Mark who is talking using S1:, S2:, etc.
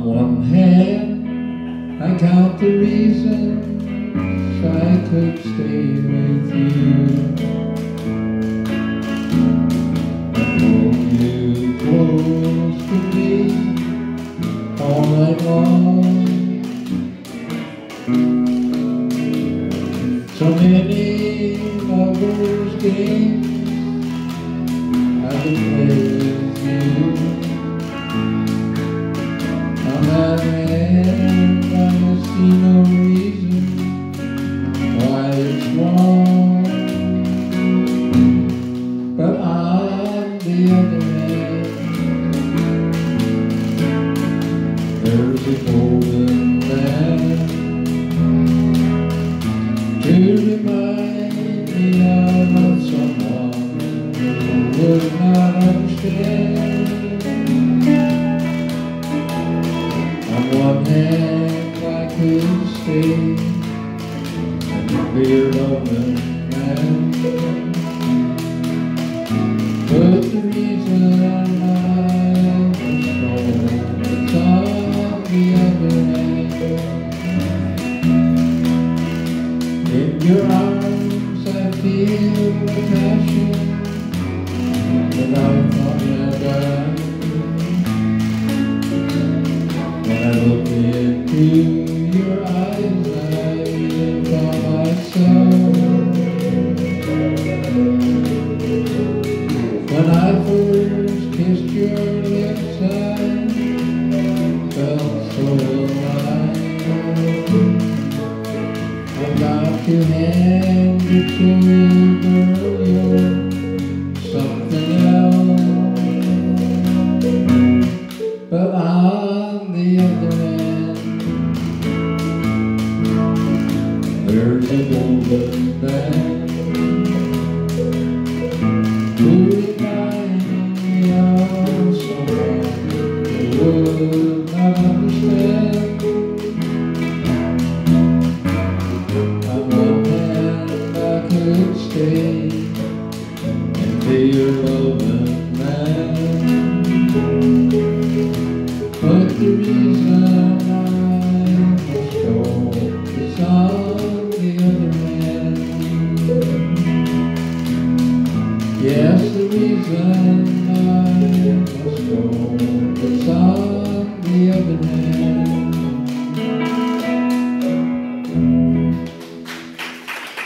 S1: On one hand, I count the reasons I could stay with you. Hold you close to me all night long. So many lovers' games I could a golden to remind me of someone who would not understand. On one hand, I could stay and be your loving man. But the In your arms, I feel I got to hand it to will stay and be your loving man. But the reason I'm so is on the other hand. Yes, the reason I'm so is on